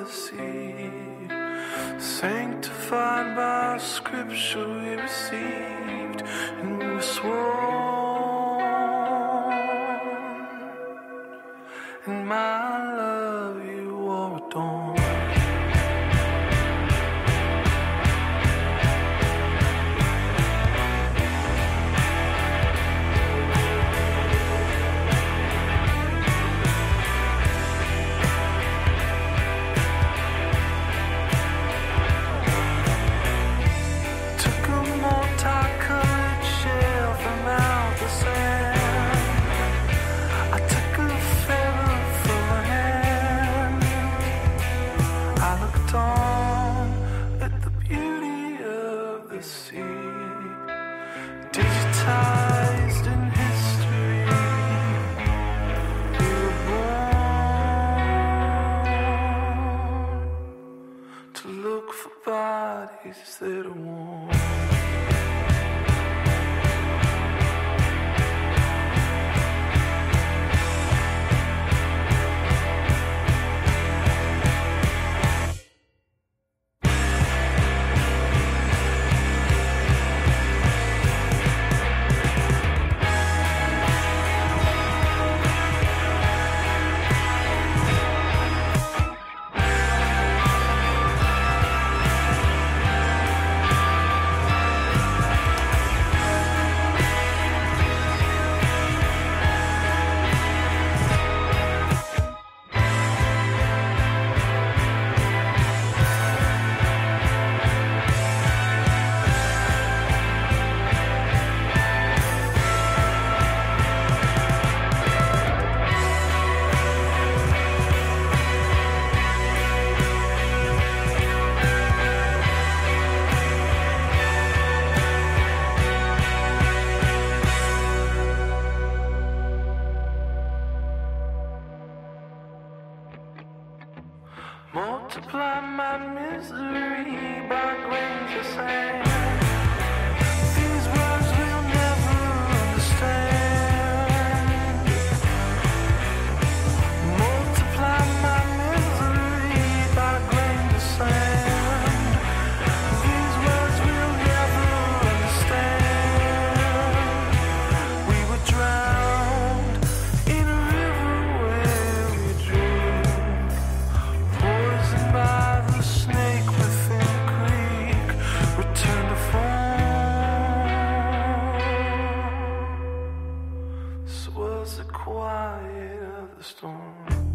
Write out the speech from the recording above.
the sea. Sanctified by scripture we received, and we were sworn. dawn at the beauty of the sea, digitized in history. You were born to look for bodies that are warm. the quiet of the storm.